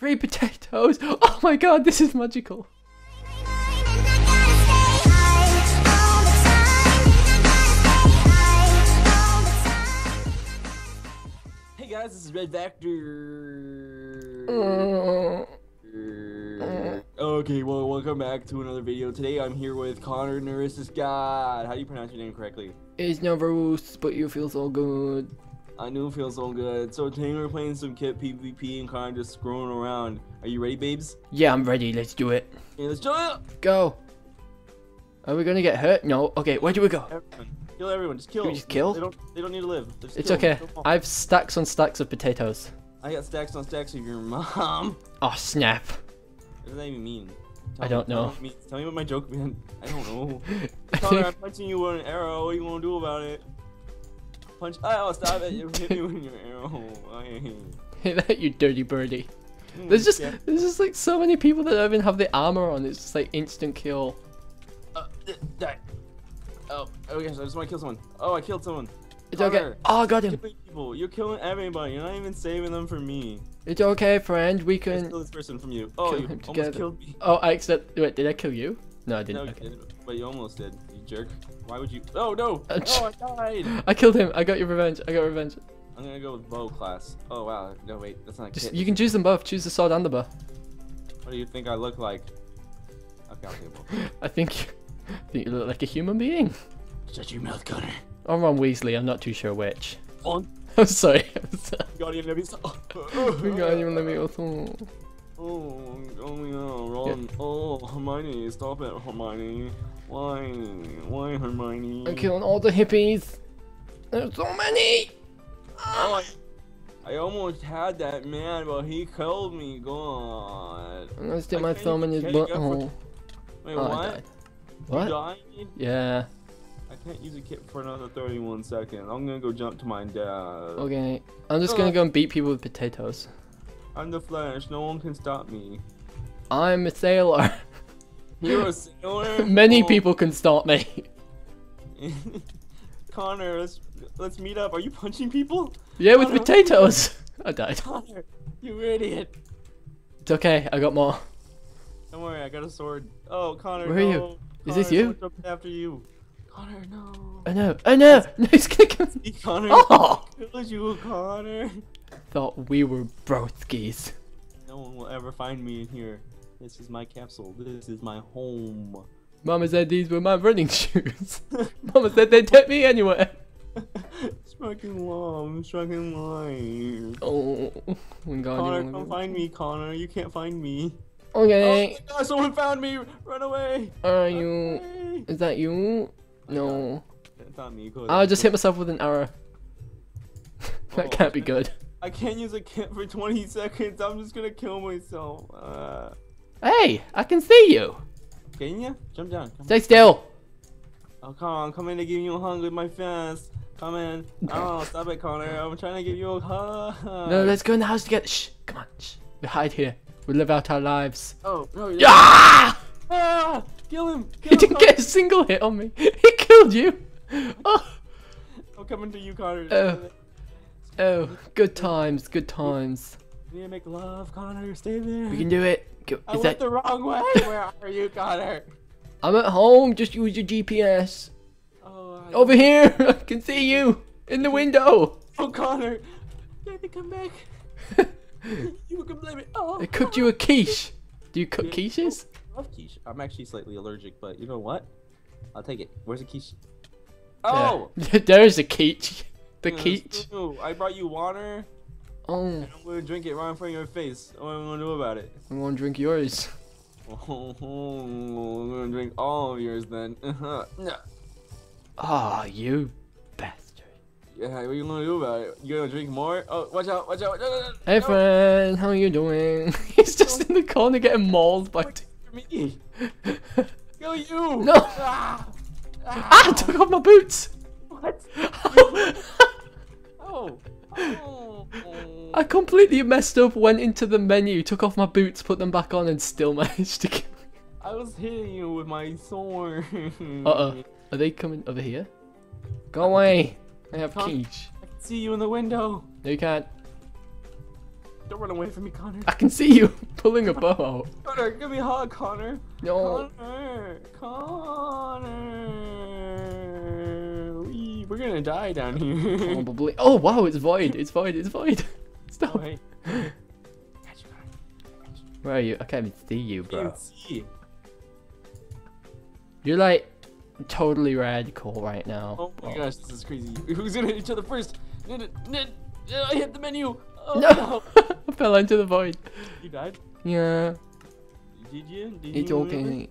Free potatoes! Oh my god, this is magical. Hey guys, this is RedVacktor. Okay, well, welcome back to another video. Today I'm here with Connor Neuristus God. How do you pronounce your name correctly? It's Nereus, but you feel so good. I knew it feels so good. So today we're playing some kit PvP and kind of just screwing around. Are you ready, babes? Yeah, I'm ready. Let's do it. Okay, let's do it! Go. Are we gonna get hurt? No. Okay, where do we go? Everyone. Kill everyone, just kill. we just kill? They don't, they don't need to live. It's kill okay. I have stacks on stacks of potatoes. I got stacks on stacks of your mom. Oh snap. What does that even mean? I don't me know. it means. Tell me what my joke meant. I don't know. Connor, I'm punching you with an arrow. What are you gonna do about it? Punch. Oh, stop it. You hit me with your arrow. I... hit that you dirty birdie. There's just Yeah. there's just like so many people that don't even have the armor on. It's just like instant kill. Uh, die. Oh, okay, so I just want to kill someone. Oh, I killed someone. It's okay. Oh, I got him. People. You're killing everybody. You're not even saving them for me. It's okay, friend. We can. kill this person from you. Oh, you almost killed me. Oh, I accept. Wait, did I kill you? No, I didn't. you Okay. Didn't, but you almost did. You jerk. Why would you? Oh no! Oh, I died. I killed him. I got your revenge. I got revenge. I'm gonna go with bow class. Oh wow. No wait, that's not a Just kit. you can choose them both. Choose the sword and the bow. What do you think I look like? Okay, I'll. I think. I think you look like a human being. Shut your mouth, Connor. Or Ron Weasley. I'm not too sure which. On. I'm sorry. I'm. Guardian Nebby. We got even let me also. Oh, oh no, Ron. Oh, Hermione, stop it, Hermione. Why? Why, Hermione? I'm killing all the hippies. There's so many. Oh, I, I almost had that man, but he killed me. God. I'm gonna stick I my thumb in his butthole. Wait, Oh, what? What? Yeah. I can't use a kit for another 31 seconds. I'm gonna go jump to my dad. Okay. I'm just gonna go and beat people with potatoes. I'm the Flash. No one can stop me. I'm a sailor. You're a sailor. Many Oh. people can stop me. Connor, let's let's meet up. Are you punching people? Yeah, with potatoes. I died. Connor, you idiot. It's okay. I got more. Don't worry, I got a sword. Oh, Connor, Where are you? no. Is this you? After you. Connor, no. Oh no. Oh no. No, he's gonna kill me. Connor, Oh! killed you, Connor. Thought we were broskies. No one will ever find me in here. This is my capsule. This is my home. Mama said these were my running shoes. Mama said they'd take me anywhere. Striking love, striking life. Oh, we got Connor, him. come find me, Connor. You can't find me. Okay. Oh my god, someone found me! Run away! Are Run you? away. Is that you? No. It's not me. I'll just hit myself with an arrow. that Oh, can't be good. I can't use a kit for 20 seconds. I'm just gonna kill myself. Uh, Hey, I can see you. can you? Jump down. Come Stay still. Oh, come on. Come in to give you a hug with my fist. Come in. Oh, stop it, Connor. I'm trying to give you a hug. No, let's go in the house together. Shh, come on. Shh. We hide here. We live out our lives. Oh, no. you're- Yeah! Ah! Kill him! Kill He him, didn't Connor. get a single hit on me. He killed you. Oh, I'm coming to you, Connor. Oh. oh, good times, good times. We need to make love, Connor. Stay there. We can do it. Go- I went that? the wrong way. Where are you, Connor? I'm at home. Just use your GPS. Oh, I- Over here. I can see you in the window. Oh, Connor. Baby, come back. You can blame it. Oh, I cooked you a quiche. Do you cook Yeah. quiches? I love quiche. I'm actually slightly allergic, but you know what? I'll take it. Where's the quiche? Yeah. Oh! There's a quiche. The Yeah, quiche. I brought you water, Oh, and I'm gonna drink it right in front of your face. What am I gonna do about it? I'm gonna drink yours. Oh, I'm gonna drink all of yours then. Uh-huh. Yeah, Ah, you bastard. Yeah, what are you gonna do about it? You gonna drink more? Oh, watch out, watch out, watch out. Hey friend, how are you doing? He's just in the corner getting mauled by. Me. Kill you! No. Ah! ah, I took off my boots. What? Oh! Oh! I completely messed up, went into the menu, took off my boots, put them back on, and still managed to kill. I was hitting you with my sword. Uh oh. Are they coming over here? Go away. I have quiche. I can see you in the window. No, you can't. Don't run away from me, Connor. I can see you pulling a bow. out. Connor, give me a hug, Connor. No. Connor. Connor. We're gonna die down here. Probably. Oh wow, it's void. It's void. It's void. Stop. Oh, hey. Got you, Connor. Where are you? I can't even see you, bro. Can't see. You're like totally radical right now. Oh my gosh, this is crazy. Who's gonna hit each other first? I hit the menu. Oh, No, I fell into the void. You died? Yeah, Did you? Did it's you remember? okay.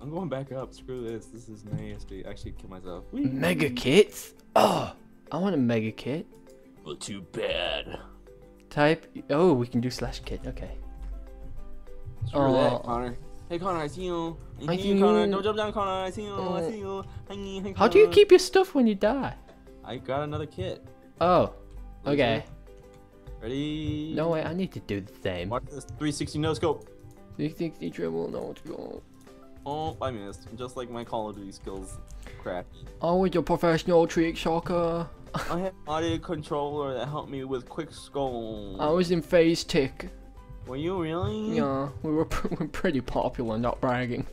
I'm going back up. Screw this. This is nasty. I should kill myself. Mega kits? Oh, I want a mega kit. Well, too bad. Type. Oh, we can do slash kit. Okay. Screw Oh. that, Connor. Hey, Connor, I see you. I I see see you, Connor. you. Don't jump down, Connor. I see you. I Oh. see you. Hi, hi, How do you keep your stuff when you die? I got another kit. Oh, okay. Ready? No way. I need to do the same. Watch this 360 no scope. 360 dribble, no go. Oh, I missed. Just like my Call of Duty skills. Crap. Oh, with your professional trick shocker. I had audio controller that helped me with quick skull. I was in phase tick. Were you really? Yeah, we were, we're pretty popular, not bragging.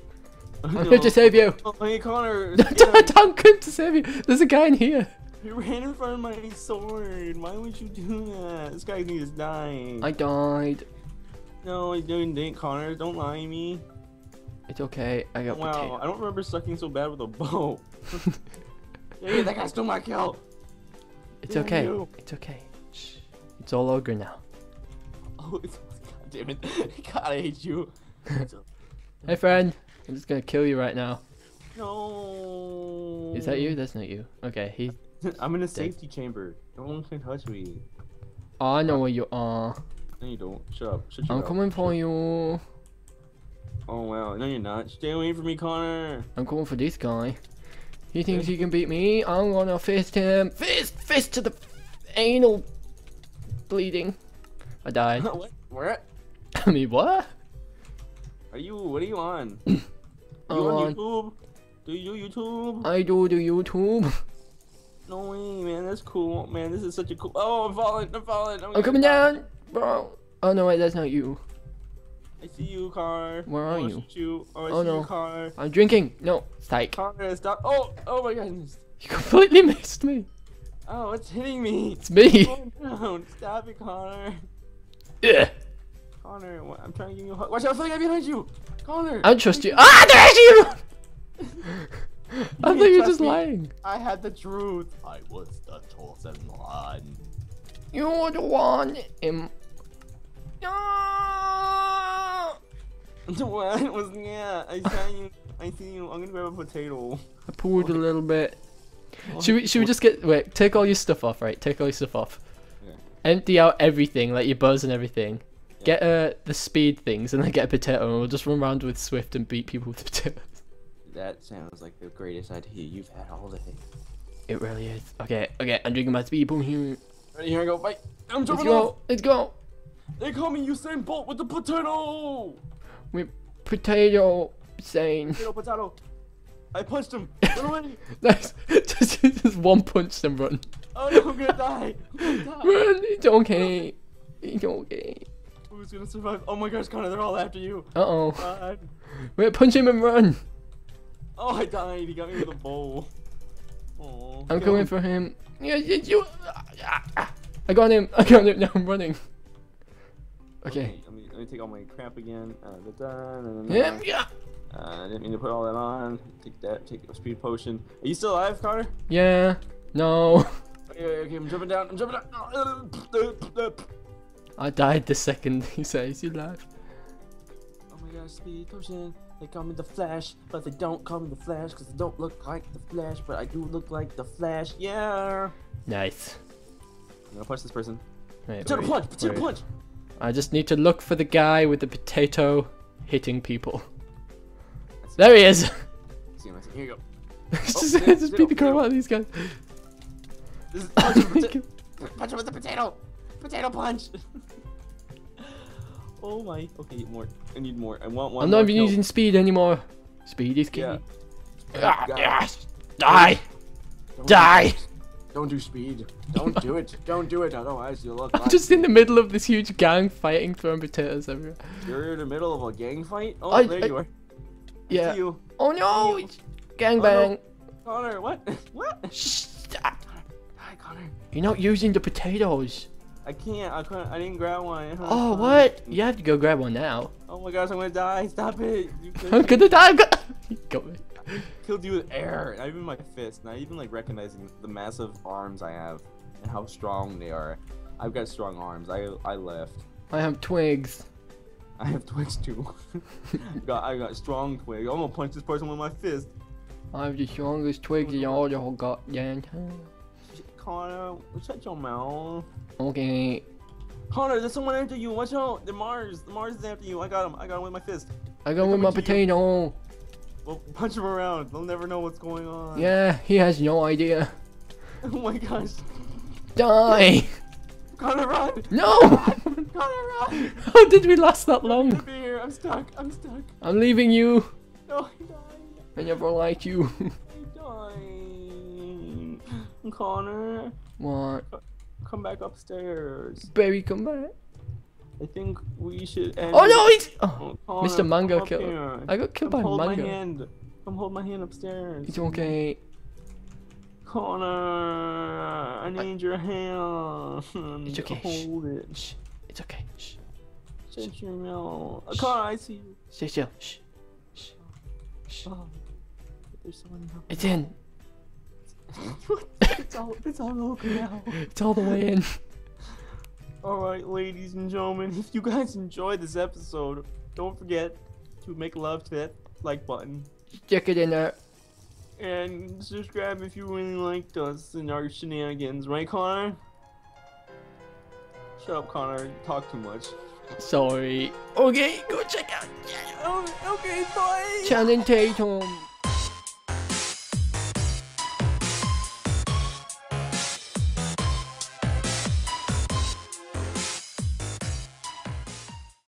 I'm No. here to save you. Oh, hey, Connor. Don't come to save you. There's a guy in here. You ran in front of my sword. Why would you do that? This guy needs to die. I died. No, I didn't, Connor. Don't lie to me. It's okay. I got Wow, potato. I don't remember sucking so bad with a bow. yeah, that guy stole my kill. It's okay. you. It's okay. Shh. It's all ogre now. Oh, it's, God damn it. God, I hate you. Hey friend, I'm just gonna kill you right now. no. Is that you? That's not you. Okay, he. I'm in a safety chamber. No one can touch me. I know where you are. No, you don't. Shut up. Shut I'm up. coming for you. Oh, wow. No, you're not. Stay away from me, Connor. I'm coming for this guy. He thinks he can beat me. I'm gonna fist him. Fist, fist to the anal bleeding. I died. what? Where? I mean, what? Are you? What are you on? you I'm on YouTube? Do you do YouTube? I do the YouTube. No way, man. That's cool, man. This is such a cool. Oh, I'm falling. I'm falling. I'm coming down, bro. Oh no, wait, that's not you. I see you, car. Where are you? you. Oh, I Oh, see no. you, car. I'm drinking. No, psych. Connor, stop. Oh, oh my goodness. You completely missed me. Oh, it's hitting me. It's me. Oh! Stop it, Connor. Yeah. Connor, what? I'm trying to give you a hug. Watch out for the guy behind you. Connor. I don't trust you. Ah, there's you! I can't thought you were just me. lying. I had the truth. I was the chosen one. You're the one. No! what? It was yeah. I saw you. I see you. I'm gonna grab a potato. I pulled a little bit. Should we, should we just get wait? Take all your stuff off, right? Take all your stuff off. Okay. Empty out everything, like your buzz and everything. Get uh the speed things, and then get a potato, and we'll just run around with Swift and beat people with potatoes. That sounds like the greatest idea you've had all day. It really is. Okay, okay. I'm drinking my speed. Boom here. Ready? Here I go. Fight. I'm Let's go. off. Let's go. They call me Usain Bolt with the potato. With potato saying. Potato, potato. I punched him. Run away. Nice. just, just one punch and run. Oh no, I'm gonna die. I'm gonna die. Run. It's okay. It's okay. Who's gonna survive? Oh my gosh, Connor, they're all after you. Uh oh. God. Wait, punch him and run. Oh, I died. He got me with a bowl. Oh. I'm coming for him. Yeah, yeah, you. I got him. I got him. Now I'm running. Okay. Let me, take all my crap again. Uh, da, da, da. Yeah, yeah. Uh, I didn't mean to put all that on. Take that. Take a speed potion. Are you still alive, Connor? Yeah. No. Okay, okay, okay, I'm jumping down. I'm jumping down. I died the second he says you alive. Oh my gosh, speed potion. They call me the Flash, but they don't call me the Flash because I don't look like the Flash, but I do look like the Flash. Yeah. Nice. I'm gonna punch this person. Wait, Potato wait, punch. Potato wait. punch. I just need to look for the guy with the potato hitting people. There he is. See him. Here you go. just potato, just beat the crap out of these guys. This is punch him, pota- punch him with the potato. Potato punch. oh my. Okay, more. I need more. I want one. I'm not even kill. using speed anymore. Speed is key. Yeah. Ah, yes. Die. Don't Die. Don't do speed. Don't do it. Don't do it. Otherwise, you look I'm like just in the middle of this huge gang fighting, throwing potatoes everywhere. you're in the middle of a gang fight. Oh, I- there I- you are. Yeah. You, Oh no! You. it's Gangbang! Connor. What? what? Shh. Hi, Connor. You're not using the potatoes. I can't. I couldn't. I didn't grab one. Oh, what? You have to go grab one now. Oh my gosh, I'm gonna die. Stop it. I'm gonna die. I'm gonna... You got me. Killed you with air. Not even my fist. Not even like recognizing the massive arms I have and how strong they are. I've got strong arms. I I left. I have twigs. I have twigs too. got I got strong twigs. I'm gonna punch this person with my fist. I have the strongest twigs in all the whole goddamn town. Connor, shut your mouth. Okay. Connor, there's someone after you. Watch out. The Mars. The Mars is after you. I got him. I got him with my fist. I got him with my potato. you. Well, punch him around. They'll never know what's going on. Yeah, he has no idea. Oh my gosh. Die! Connor, run. No! Connor, run. How did we last that I'm long? here. I'm stuck. I'm stuck. I'm leaving you. No, I died. I never liked you. I died. Connor, what? come back upstairs. Baby, come back. I think we should end. Oh no, he's. Oh, Oh, Connor, Mr. Mango come up killed. here. I got killed Come by hold Mango. my hand. Come hold my hand upstairs. It's okay. Connor, I need your hand. It's okay. Shh. Hold it. Shh. It's okay. Shh. Shut your mouth. Shh. Connor, I see you. Stay still. Shh. Shh. Shh. Oh, there's someone here. It's in. it's all it's all over now. It's all the way in. Alright, ladies and gentlemen, if you guys enjoyed this episode, don't forget to make love to that like button. Stick it in there. And subscribe if you really liked us and our shenanigans, right Connor? Shut up Connor, you talk too much. Sorry. Okay, go check out Oh, okay, bye! Channing Tatum.